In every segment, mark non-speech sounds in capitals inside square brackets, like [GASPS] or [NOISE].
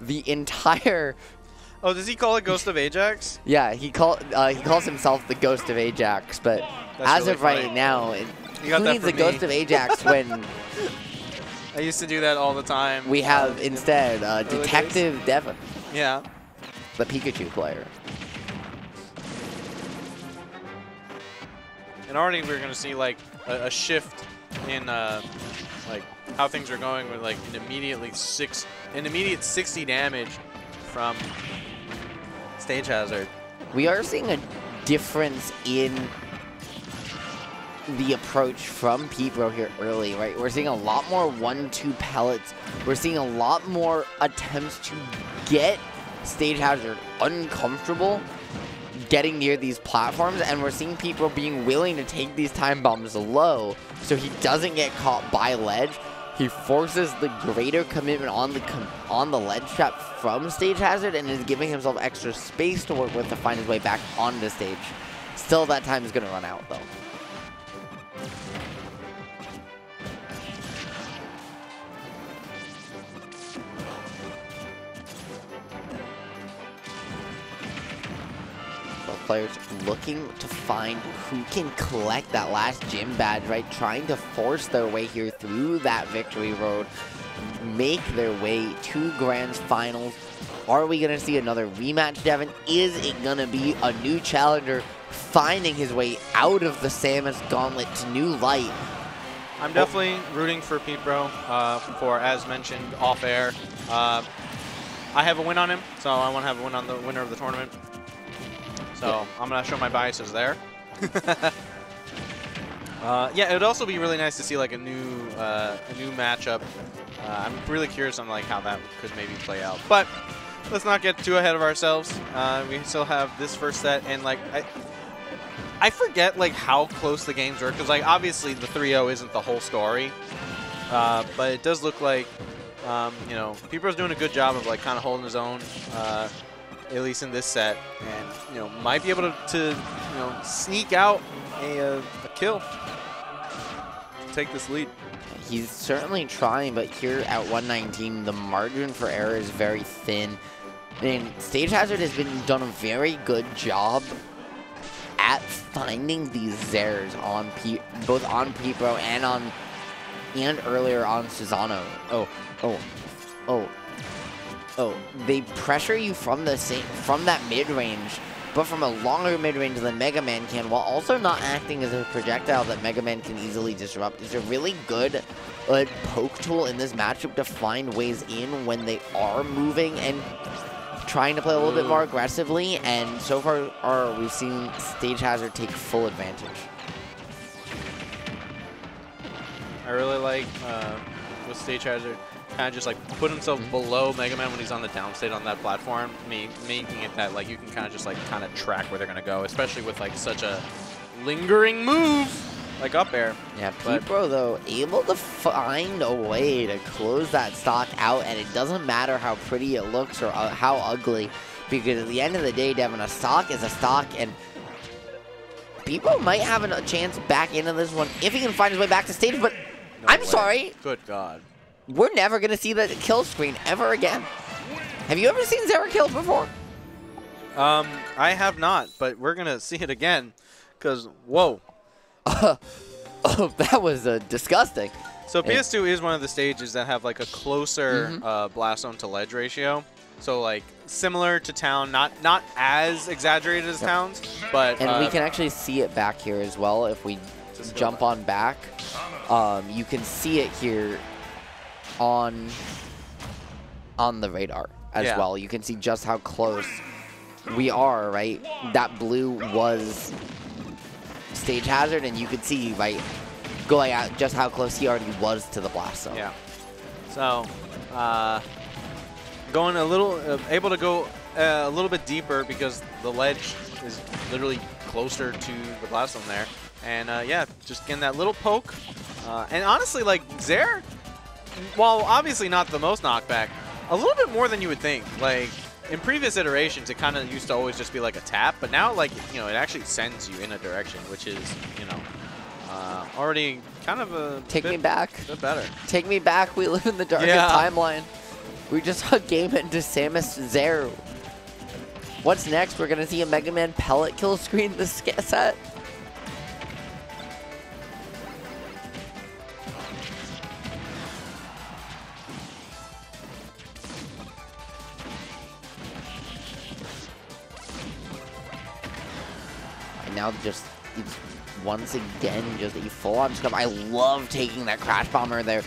the entire. Oh, does he call it Ghost of Ajax? Yeah, he call uh, he calls himself the Ghost of Ajax, but That's as really of right funny. now, it, who needs the Ghost of Ajax when [LAUGHS] I used to do that all the time. we have instead uh. Detective Deven, Yeah. the Pikachu player. And already we're gonna see like a, a shift in uh, like how things are going with like an immediately six, an immediate 60 damage from Stage Hazard. We are seeing a difference in the approach from Pete Bro here early, right? We're seeing a lot more one-two pellets. We're seeing a lot more attempts to get Stage Hazard uncomfortable getting near these platforms, and we're seeing people being willing to take these time bombs low so he doesn't get caught by ledge. He forces the greater commitment on the com on the ledge trap from Stage Hazard and is giving himself extra space to work with to find his way back onto stage. Still, that time is going to run out, though. Players looking to find who can collect that last gym badge, right? Trying to force their way here through that victory road, make their way to Grand Finals. Are we going to see another rematch, Deven? Is it going to be a new challenger finding his way out of the Samus Gauntlet to new light? I'm definitely rooting for Pete Bro uh, for, as mentioned, off air. Uh, I have a win on him, so I want to have a win on the winner of the tournament. So. I'm going to show my biases there. [LAUGHS] uh, yeah, it would also be really nice to see like a new uh, a new matchup. Uh, I'm really curious on like how that could maybe play out. But let's not get too ahead of ourselves. Uh, we still have this first set, and like I, I forget like how close the games were because like obviously the 3-0 isn't the whole story, uh, but it does look like um, you know Pete Bro's doing a good job of like kind of holding his own, uh, at least in this set, and you know might be able to, to you know sneak out a, uh, a kill, take this lead. He's certainly trying, but here at 119, the margin for error is very thin. And Stage Hazard has been done a very good job at finding these errors on P both on Pete Bro and on and earlier on Susano. Oh, oh, oh, oh. They pressure you from the same from that mid range, but from a longer mid range than Mega Man can, while also not acting as a projectile that Mega Man can easily disrupt. It's a really good uh, poke tool in this matchup to find ways in when they are moving and trying to play a little bit more aggressively. And so far, are we've seen Stage Hazard take full advantage. I really like uh, with Stage Hazard kind of just like put himself below Mega Man when he's on the down downstate on that platform, me making it that like you can kind of just like kind of track where they're gonna go, especially with like such a lingering move like up air. Yeah, But- though, able to find a way to close that stock out, and it doesn't matter how pretty it looks or uh, how ugly, because at the end of the day, Deven, a stock is a stock, and Pete Bro might have a chance back into this one if he can find his way back to stage, but No I'm way. sorry, Good God. We're never going to see that kill screen ever again. Have you ever seen Zair killed before? Um, I have not, but we're gonna [LAUGHS] see it again, cause whoa. [LAUGHS] oh, that was uh, disgusting. So Yeah. PS2 is one of the stages that have like a closer Mhm. uh, blast zone to ledge ratio. So like similar to town, not not as exaggerated as Yep. towns, but And uh, we can actually see it back here as well if we jump on back. Um, you can see it here on on the radar as Yeah. well. You can see just how close we are, right? That blue was stage hazard, and you could see, right, going out just how close he already was to the blast zone. Yeah. So, uh, going a little, uh, able to go uh, a little bit deeper because the ledge is literally closer to the blast zone there. And uh, yeah, just getting that little poke. Uh, and honestly, like Zair, while obviously not the most knockback, a little bit more than you would think. Like in previous iterations, it kind of used to always just be like a tap, but now like you know it actually sends you in a direction, which is you know uh, already kind of a Take bit, me back. bit better. Take me back. We live in the darkest Yeah. timeline. We just saw game into Samus Zero. What's next? We're gonna see a Mega Man pellet kill screen this set. Now just once again just a full-on scrub. I love taking that Crash Bomber there.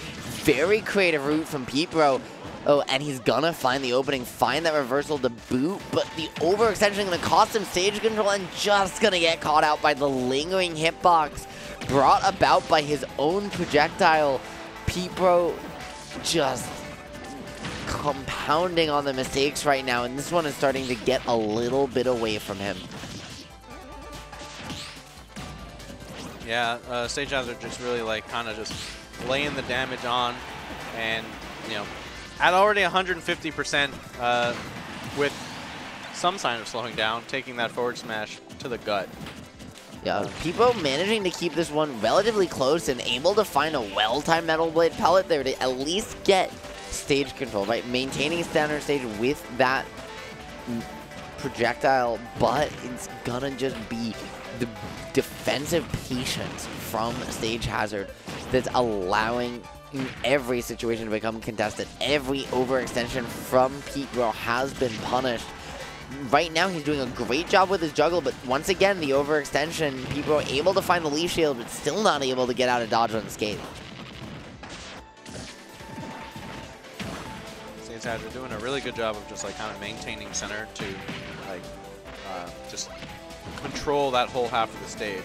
Very creative route from Pete Bro. Oh, and he's gonna find the opening, find that reversal to boot, but the overextension is gonna cost him stage control and just gonna get caught out by the lingering hitbox brought about by his own projectile. Pete Bro just compounding on the mistakes right now, and this one is starting to get a little bit away from him. Yeah, uh, Stage are just really like kind of just laying the damage on, and you know, at already 150% uh, with some sign of slowing down, taking that forward smash to the gut. Yeah, Peepo managing to keep this one relatively close and able to find a well-timed Metal Blade pellet there to at least get stage control, right? Maintaining standard stage with that projectile, but it's gonna just be the defensive patience from Stage Hazard that's allowing every situation to become contested. Every overextension from Pete Bro has been punished. Right now, he's doing a great job with his juggle, but once again, the overextension, Pete Bro able to find the leaf shield, but still not able to get out of dodge unscathed. Stage Hazard doing a really good job of just like kind of maintaining center to like uh, just control that whole half of the stage.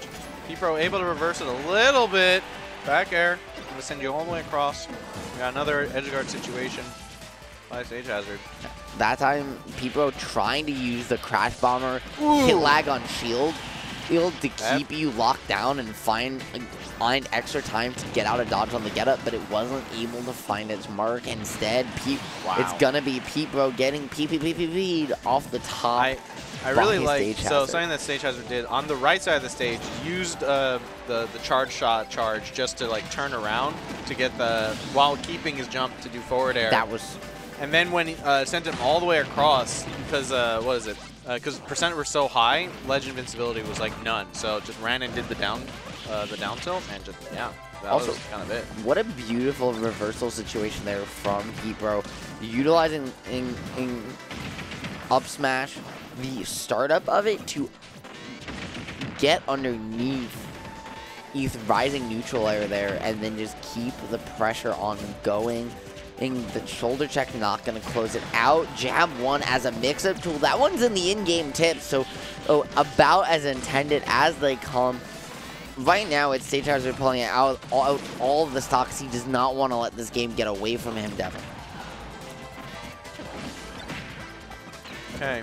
Pete Bro able to reverse it a little bit. Back air. Gonna send you all the way across. We got another edge guard situation by Stage Hazard. That time, Pete Bro trying to use the Crash Bomber hit lag on shield, able to keep you locked down and find find extra time to get out of dodge on the get up, but it wasn't able to find its mark. Instead, Pete, Wow. it's gonna be Pete Bro getting PPPPP'd off the top. I I really like so Hazard. something that Stage Hazard did on the right side of the stage used uh, the the charge shot charge just to like turn around to get the while keeping his jump to do forward air. that was And then when he uh, sent him all the way across, because uh, what is it? Because percent were so high, ledge invincibility was like none. So just ran and did the down, uh, the down tilt, and just yeah, that Also- was kind of it. what a beautiful reversal situation there from Pete Bro, utilizing in, in up smash the startup of it to get underneath ETH rising neutral air there and then just keep the pressure on going. And the shoulder check not going to close it out. Jab one as a mix-up tool. That one's in the in-game tip, so oh, about as intended as they come. Right now, it's Stage Hazard pulling it out, out all of the stocks. He does not want to let this game get away from him, Deven. Okay.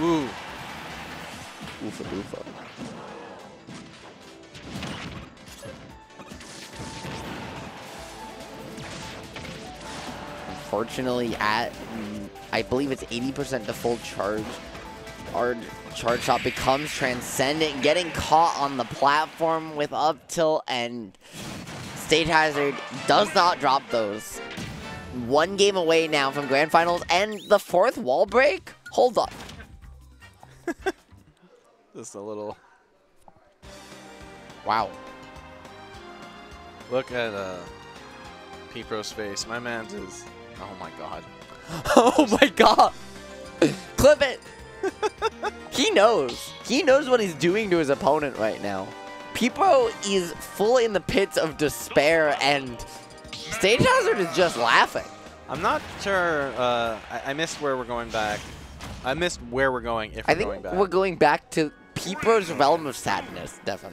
Ooh, Oofa boofa. Unfortunately, at I believe it's 80% to full charge, our charge shot becomes transcendent, getting caught on the platform with up tilt and stage hazard does not drop those. One game away now from grand finals and the fourth wall break. Hold on. [LAUGHS] just a little. Wow. Look at uh, Pete Bro's face. My man's is. Oh my god. [LAUGHS] Oh my god! [LAUGHS] Clip it! he knows. He knows what he's doing to his opponent right now. Pipo is full in the pits of despair, and Stage Hazard is just laughing. I'm not sure. Uh, I, I missed where we're going back. I missed where we're going if I we're think going back. we're going back to Pipo's realm of sadness, Deven.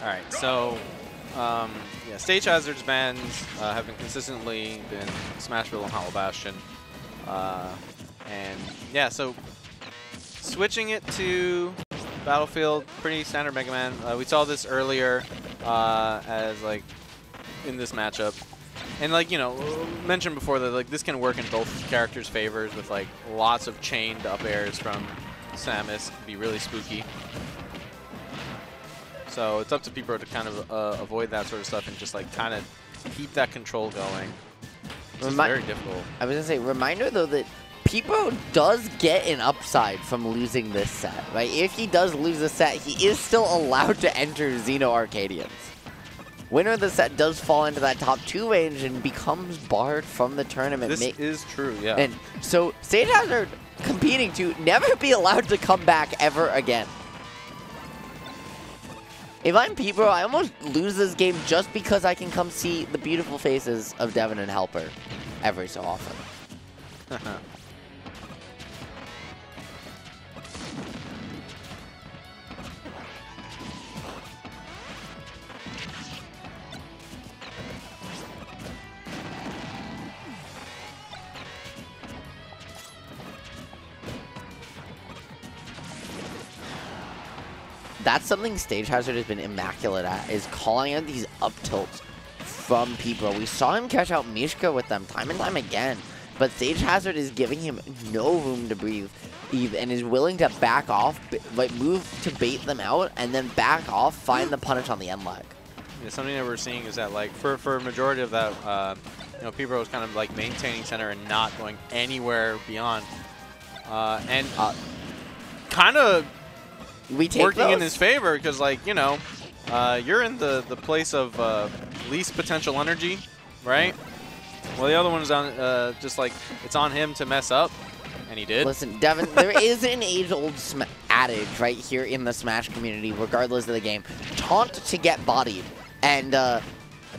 All right, so um, yeah, Stage Hazard's bans uh, have been consistently been Smashville and Hollow Bastion, uh, and yeah, so switching it to Battlefield, pretty standard Mega Man. Uh, we saw this earlier uh, as like in this matchup, and like you know mentioned before that like this can work in both characters' favors with like lots of chained up airs from Samus, Can be really spooky. So it's up to Pete Bro to kind of uh, avoid that sort of stuff and just like kind of keep that control going. It's very difficult. I was gonna say, reminder though that Peepo does get an upside from losing this set, right? If he does lose the set, he is still allowed to enter Xenoarcadians. Winner of the set does fall into that top two range and becomes barred from the tournament. This is true, yeah. and so Stage Hazard competing to never be allowed to come back ever again. If I'm Peepo, I almost lose this game just because I can come see the beautiful faces of Deven and Helper every so often. [LAUGHS] That's something Stage Hazard has been immaculate at, is calling out these up tilts from people. We saw him catch out Mishka with them time and time again, but Stage Hazard is giving him no room to breathe and is willing to back off, like move to bait them out, and then back off, find the punish on the end leg. Yeah, something that we're seeing is that like for for a majority of that, uh, you know, Pete Bro is kind of like maintaining center and not going anywhere beyond, uh, and Uh, kind of we take working in his favor because like you know, uh, you're in the the place of uh, least potential energy, right? Well, the other one is on uh, just like it's on him to mess up, and he did. Listen, Deven, there [LAUGHS] is an age-old adage right here in the Smash community, regardless of the game. Taunt to get bodied. And uh,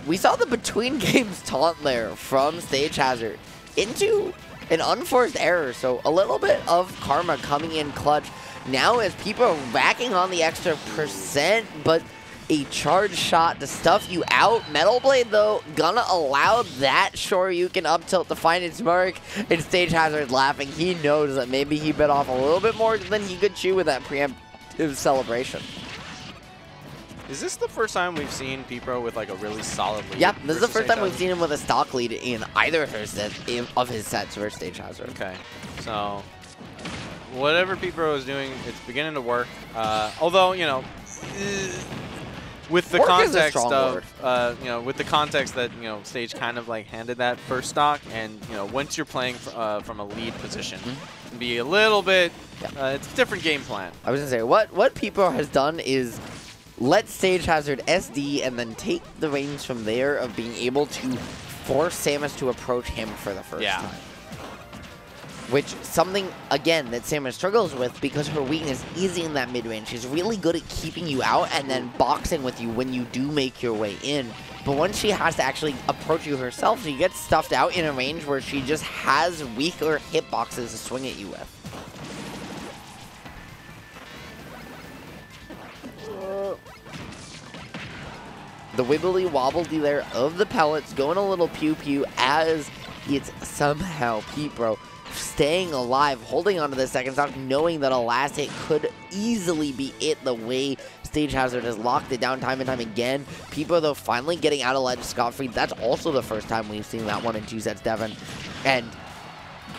we saw the between [LAUGHS] games taunt there from Stage Hazard into an unforced error. So a little bit of karma coming in clutch. Now as people are racking on the extra percent, but a charge shot to stuff you out. Metal Blade, though, gonna allow that sure you can up tilt to find its mark. And Stage Hazard laughing. He knows that maybe he bit off a little bit more than he could chew with that preemptive celebration. Is this the first time we've seen Pete Bro with like a really solid lead? Yep, this is the first time we've seen him with a stock lead in either of his, of his sets versus Stage Hazard. Okay, so whatever Pete Bro is doing, it's beginning to work. Uh, although you know, eh, with the Work context of uh, you know, with the context that you know, stage kind of like handed that first stock, and you know, once you're playing uh, from a lead position, it can be a little bit. Yeah. Uh, it's a different game plan. I was gonna say what what Peepo has done is let Stage Hazard SD and then take the reins from there of being able to force Samus to approach him for the first Yeah. time. Which something again that Samus struggles with because her weakness is in that mid range. She's really good at keeping you out and then boxing with you when you do make your way in. But once she has to actually approach you herself, she gets stuffed out in a range where she just has weaker hitboxes to swing at you with. The wibbly wobbly there of the pellets going a little pew pew as it's somehow Pete Bro staying alive, holding onto the second stock, knowing that a last hit could easily be it the way Stage Hazard has locked it down time and time again. Pete Bro, though, finally getting out of ledge scot-free. That's also the first time we've seen that one in two sets, Deven. And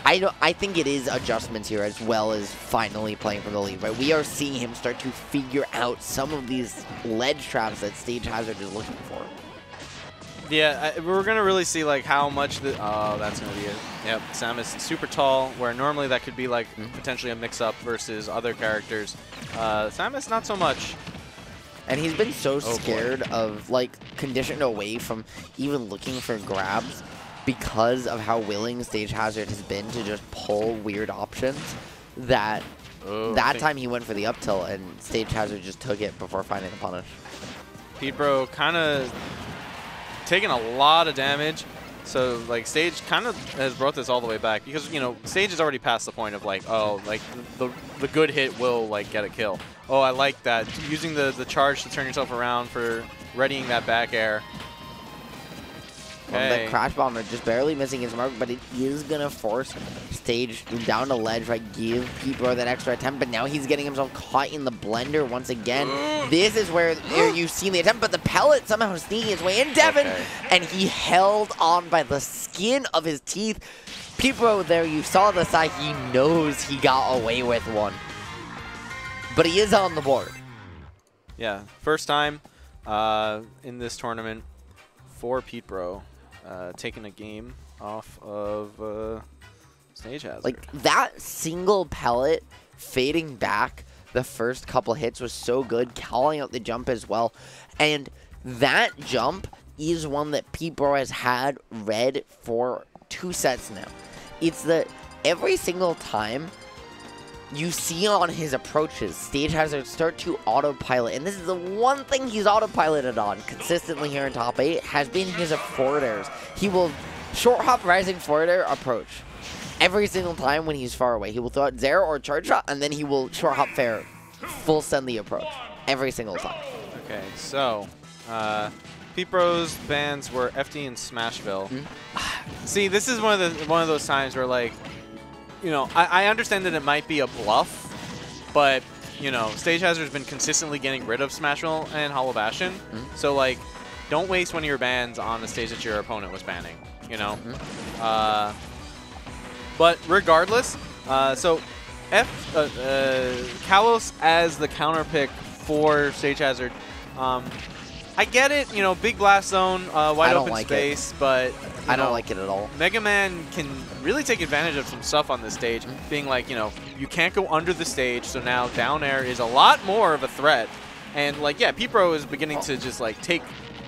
I don't, I think it is adjustments here as well as finally playing for the lead, right? We are seeing him start to figure out some of these ledge traps that Stage Hazard is looking for. Yeah, I, we're gonna really see like how much the. Oh, that's gonna be it. Yep, Samus is super tall, where normally that could be like Mhm. potentially a mix-up versus other characters. Uh, Samus not so much. And he's been so Oh, boy. scared of, like, conditioned away from even looking for grabs because of how willing Stage Hazard has been to just pull weird options that Oh, that time he went for the up tilt and Stage Hazard just took it before finding the punish. Pete Bro kind of taking a lot of damage. So like Stage kind of has brought this all the way back because you know Stage is already past the point of like oh like the the good hit will like get a kill. Oh I like that using the the charge to turn yourself around for readying that back air. Okay. The crash bomber just barely missing his mark, but it is gonna force Stage down to ledge, right? Give Pete Bro that extra attempt, but now he's getting himself caught in the blender once again. [GASPS] this is where you've seen the attempt, but the pellet somehow is sneaking his way in. Deven, Okay. and he held on by the skin of his teeth. Pete Bro there, you saw the side. He knows he got away with one, but he is on the board. Yeah, first time uh, in this tournament for Pete Bro, uh, taking a game off of uh, Stage Hazard. Like that single pellet fading back the first couple hits was so good, calling out the jump as well. And that jump is one that Pete has had read for two sets now. It's that every single time you see on his approaches, Stage hazards start to autopilot, and this is the one thing he's autopiloted on consistently here in top 8, has been his forward airs. He will short hop rising forward air approach. Every single time when he's far away, he will throw out zero or charge shot, and then he will short hop fair, full send the approach. Every single time. Okay, so uh, Pete Bro's bands were FD and Smashville. Mm. [SIGHS] See, this is one of the one of those times where like, you know, I, I understand that it might be a bluff, but you know, Stage Hazard's been consistently getting rid of Smashville and Hollow Bastion. Mm. So like, don't waste one of your bans on the stage that your opponent was banning. You know. Mhm. Uh, but regardless, uh, so F uh, uh, Kalos as the counter pick for Stage Hazard. Um, I get it, you know, big blast zone, uh, wide open like it. space, but you I don't like it at all. Mega Man can really take advantage of some stuff on this stage, Mm-hmm. being like, you know, you can't go under the stage, so now down air is a lot more of a threat. And like, yeah, Pete Bro is beginning to just like take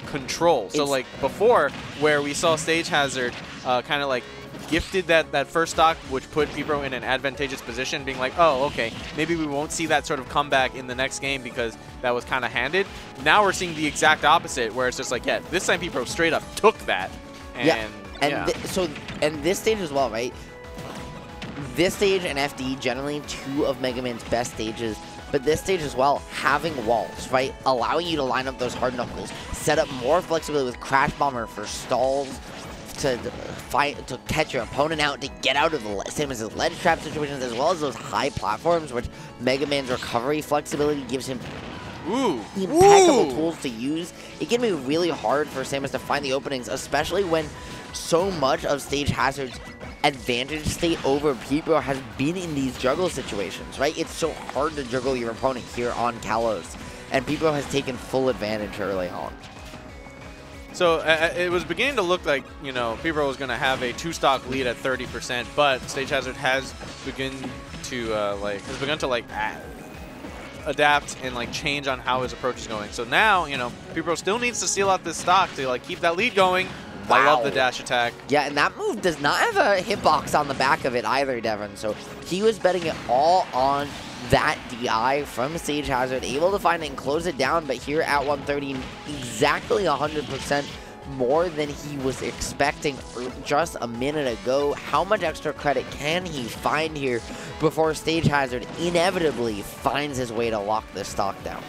control. So It's- like before, where we saw Stage Hazard uh, kind of like gifted that, that first stock, which put Pete Bro in an advantageous position, being like, oh, okay, maybe we won't see that sort of comeback in the next game because that was kind of handed. Now we're seeing the exact opposite, where it's just like, yeah, this time Pete Bro straight up took that. And, yeah, and yeah. so and this stage as well, right? This stage and FD generally two of Mega Man's best stages, but this stage as well having walls, right, allowing you to line up those hard knuckles, set up more flexibility with Crash Bomber for stalls, to fight to catch your opponent out, to get out of the same as his ledge trap situations, as well as those high platforms, which Mega Man's recovery flexibility gives him Ooh. impeccable Ooh. tools to use. It can be really hard for Samus to find the openings, especially when so much of Stage Hazard's advantage state over Pete Bro has been in these juggle situations, right? It's so hard to juggle your opponent here on Kalos, and Pete Bro has taken full advantage early on. So uh, it was beginning to look like, you know, Pete Bro was going to have a two-stock lead at 30%, but Stage Hazard has begun to, uh, like, has begun to, like, adapt and, like, change on how his approach is going. So now, you know, Pete Bro still needs to seal out this stock to, like, keep that lead going. I love the dash attack. Yeah, and that move does not have a hitbox on the back of it either, Deven. So he was betting it all on that DI from Stage Hazard, able to find it and close it down, but here at 130, exactly 100% more than he was expecting er- just a minute ago. How much extra credit can he find here before Stage Hazard inevitably finds his way to lock this stock down?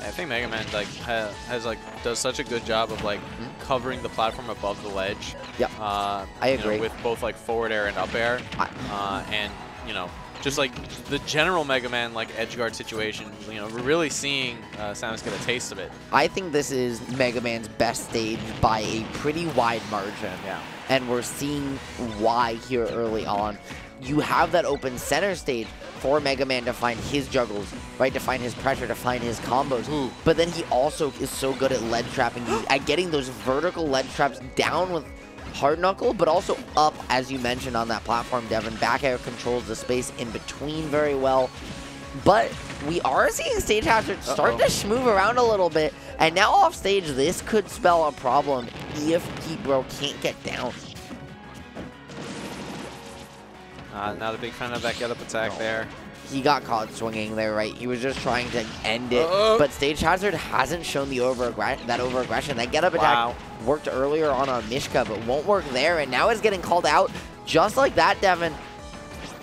I think Mega Man like ha has like does such a good job of like covering the platform above the ledge. Yep. Uh, I you know, agree. with both like forward air and up air, I- uh, and you know just like the general Mega Man like edge guard situation. You know, we're really seeing uh, Samus get a taste of it. I think this is Mega Man's best stage by a pretty wide margin. Yeah. And we're seeing why here early on. You have that open center stage for Mega Man to find his juggles, right? To find his pressure, to find his combos. Ooh. But then he also is so good at lead trapping at getting those vertical lead traps down with hard knuckle, but also up, as you mentioned on that platform, Deven. Back air controls the space in between very well. But we are seeing Stage Hazard start Uh-oh. to schmoove around a little bit. And now off stage, this could spell a problem if Pete Bro can't get down. Uh, not a big fan of that get up attack there. He got caught swinging there, right? He was just trying to end it. Uh-oh. But Stage Hazard hasn't shown the over that over aggression. That get up attack Wow. worked earlier on on Mishka, but won't work there. And now is getting called out just like that, Deven.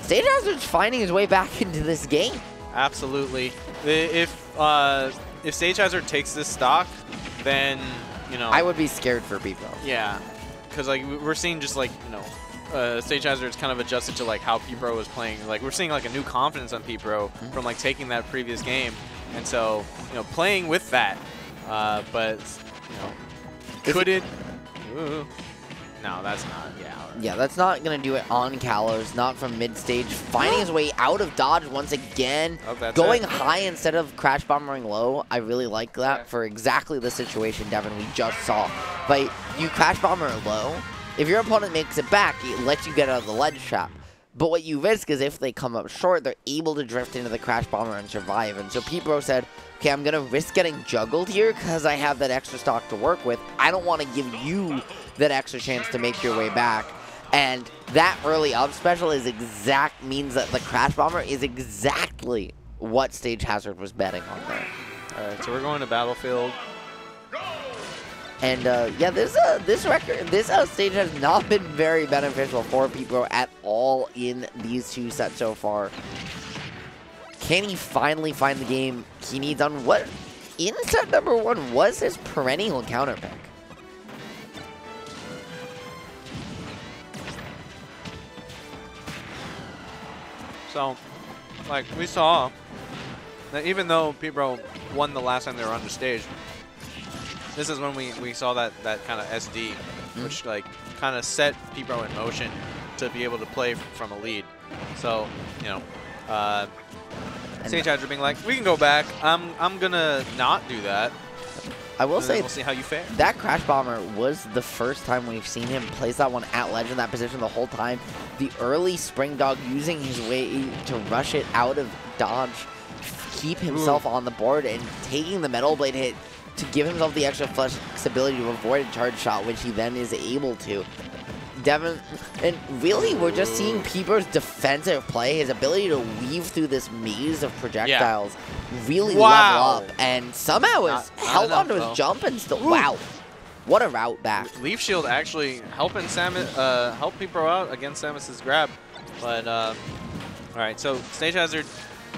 Stage Hazard's finding his way back [LAUGHS] into this game. Absolutely. If uh, if Stage Hazard takes this stock, then you know I would be scared for people. Yeah, because like we- we're seeing just like you know, uh, Stage Hazard's kind of adjusted to like how Pete Bro is playing. Like we're seeing like a new confidence on Pete Bro from like taking that previous game, and so you know playing with that. Uh, but you know, could it? Ooh. No, that's not. Yeah. Yeah, that's not going to do it on Kalos, not from mid-stage. Finding his way out of dodge once again. Oh, going it. high instead of crash bombering low. I really like that for exactly the situation, Deven, we just saw. But you crash bomber low, if your opponent makes it back, it lets you get out of the ledge trap. But what you risk is if they come up short, they're able to drift into the crash bomber and survive. And so Pete Bro said, okay, I'm going to risk getting juggled here because I have that extra stock to work with. I don't want to give you that extra chance to make your way back. And that early up special is exact means that the crash bomber is exactly what Stage Hazard was betting on there. All right, so we're going to Battlefield. And uh, yeah, this uh, this record, this uh, stage has not [LAUGHS] been very beneficial for people at all in these two sets so far. Can he finally find the game he needs on what in set number one was his perennial counter pick? So, like we saw, that even though Pete-Bro won the last time they were on the stage, this is when we, we saw that, that kind of SD, Mm-hmm. which like kind of set Pete-Bro in motion to be able to play from a lead. So, you know, uh, Stage Hazard being like, we can go back. I'm, I'm going to not do that. I will say we'll see how you fare. That Crash Bomber was the first time we've seen him place that one at ledge in that position the whole time. The early Spring Dog using his way to rush it out of dodge, keep himself on the board, and taking the Metal Blade hit to give himself the extra flexibility to avoid a charge shot, which he then is able to. Deven, and really, we're just seeing Peeper's defensive play, his ability to weave through this maze of projectiles, really Wow. level up, and somehow Not- not held enough, onto his though. jump and still. Ooh. Wow, what a route back! Leaf Shield actually helping Samus, uh, help Pete-Bro out against Samus's grab. But, uh, all right, so Stage Hazard,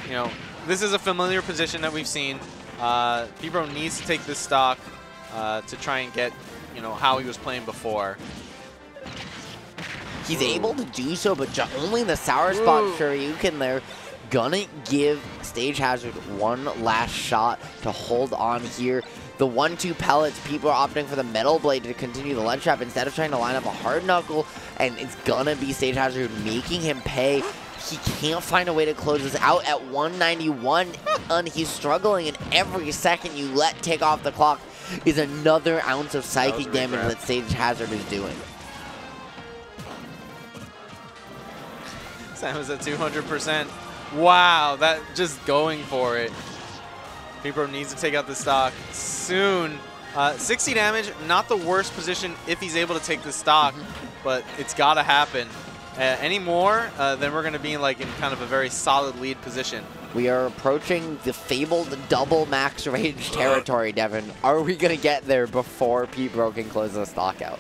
you know, this is a familiar position that we've seen. Uh, Pete-Bro needs to take this stock uh, to try and get, you know, how he was playing before. He's able to do so, but ju- only the sour spot Ooh. Shoryuken there. Gonna give Stage Hazard one last shot to hold on here. The one-two pellets, people are opting for the Metal Blade to continue the ledge trap instead of trying to line up a Hard Knuckle, and it's gonna be Stage Hazard making him pay. He can't find a way to close this out at 191, and he's struggling, and every second you let tick off the clock is another ounce of psychic big damage grab. that Stage Hazard is doing. Sam is at 200%. Wow, that just going for it. Pete-Bro needs to take out the stock soon. Uh, 60 damage, not the worst position if he's able to take the stock, but it's got to happen. Uh, any more, uh, then we're going to be like in kind of a very solid lead position. We are approaching the fabled double max [LAUGHS] range territory, Deven. Are we going to get there before Pete Bro can close the stock out?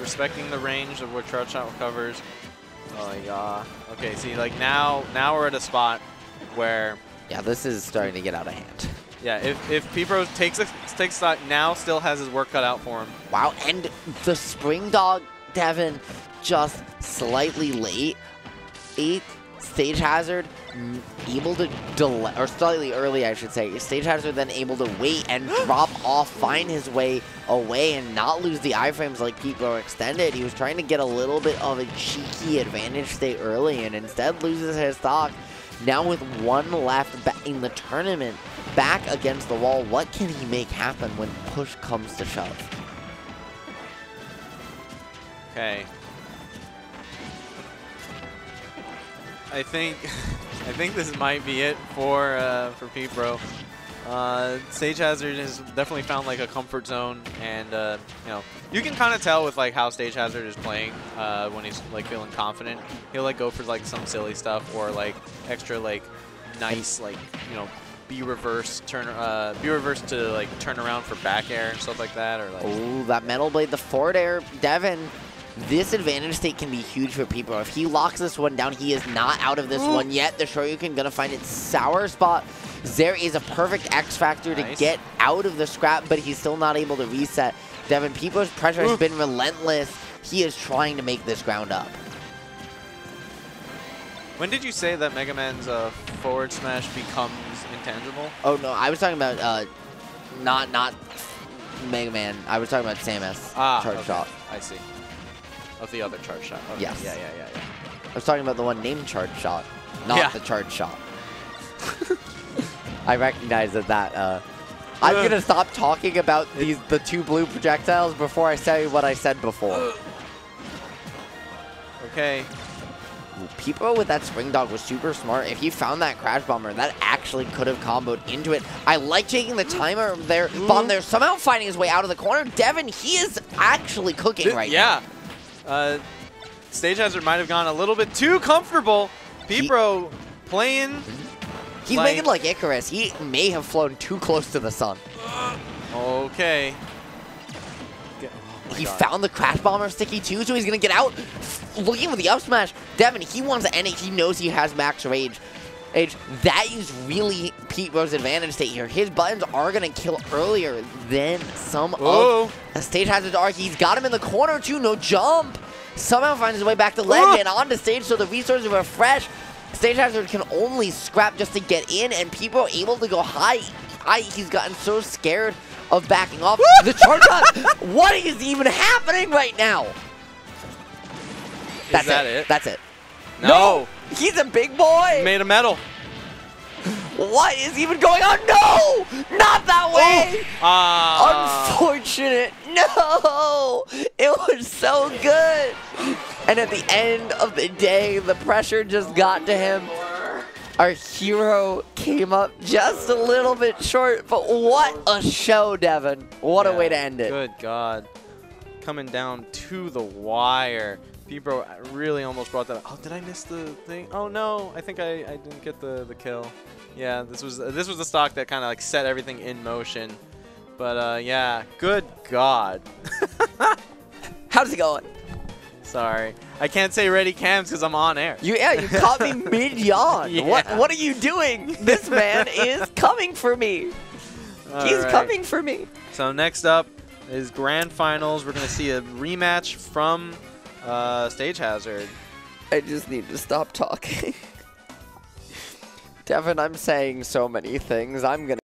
Respecting the range of what Trout Shot covers. Oh my god. Okay, see, like now, now we're at a spot where Yeah, this is starting to get out of hand. Yeah, if, if Pete-Bro takes a takes stock now, still has his work cut out for him. Wow, and the Spring Dog, Deven, just slightly late. Eight, Stage Hazard, mm, able to delay, or slightly early, I should say. Stage Hazard then able to wait and [GASPS] drop off, find his way away, and not lose the iframes like Pete Bro extended. He was trying to get a little bit of a cheeky advantage stay early, and instead loses his stock. Now with one left in the tournament, back against the wall, what can he make happen when push comes to shove? Okay. I think [LAUGHS] I think this might be it for uh, for Pete Bro. Uh, Stage Hazard has definitely found like a comfort zone, and uh, you know you can kind of tell with like how Stage Hazard is playing uh, when he's like feeling confident. He'll like go for like some silly stuff or like extra like nice like you know B reverse turn uh, B reverse to like turn around for back air and stuff like that, or like Oh, that Metal Blade, the forward air, Deven. This advantage state can be huge for people. If he locks this one down, he is not out of this Ooh. one yet. The Shoryuken gonna find its sour spot. There is a perfect X factor to get out of the scrap, but he's still not able to reset. Deven, People's pressure has been relentless. He is trying to make this ground up. When did you say that Mega Man's uh, forward smash becomes Oh no, I was talking about uh, not not Mega Man. I was talking about Samus Ah, charge okay. shot. I see. Of the other charge shot. Okay. Yes. Yeah, yeah, yeah, yeah. I was talking about the one named charge shot, not Yeah. the charge shot. [LAUGHS] I recognize that that. Uh, I'm gonna stop talking about these the two blue projectiles before I say what I said before. [GASPS] Okay. Peepo with that spring dog was super smart. If he found that crash bomber, that actually could have comboed into it. I like taking the timer there. Bomb there, somehow finding his way out of the corner. Deven, he is actually cooking right yeah. Uh, Stage Hazard might have gone a little bit too comfortable. Pete Bro playing. He's like- making like Icarus. He may have flown too close to the sun. Okay. He found the crash bomber sticky too, so he's gonna get out. Looking for the up smash. Deven, he wants to end it. He knows he has max rage. Age. That is really Pete Bro's advantage state here. His buttons are gonna kill earlier than some Oh. of the stage hazard arc. He's got him in the corner too. No jump. Somehow finds his way back to ledge and onto stage, so the resources are fresh. Stage hazard can only scrap just to get in, and people are able to go high. high. He's gotten so scared of backing off. the charge. What is even happening right now? Is That's that it? That's it. No. He's a big boy. He made a medal. what is even going on? No, not that way. Ah. Unfortunate. No, it was so good. And at the end of the day, the pressure just got to him. Our hero came up just a little bit short, but what a show, Deven. What a way to end it. Good God. Coming down to the wire. Pete Bro really almost brought that. Oh, did I miss the thing? Oh no, I think I, I didn't get the, the kill. Yeah, this was this was the stock that kind of like set everything in motion. But uh, yeah, good God. [LAUGHS] How's it going? Sorry, I can't say ready cams because I'm on air. You, yeah, you caught me [LAUGHS] mid-yawn. What, what are you doing? This man is coming for me. All He's right. coming for me. So next up is grand finals. We're gonna see a rematch from uh, Stage Hazard. I just need to stop talking. [LAUGHS] Deven, I'm saying so many things. I'm gonna.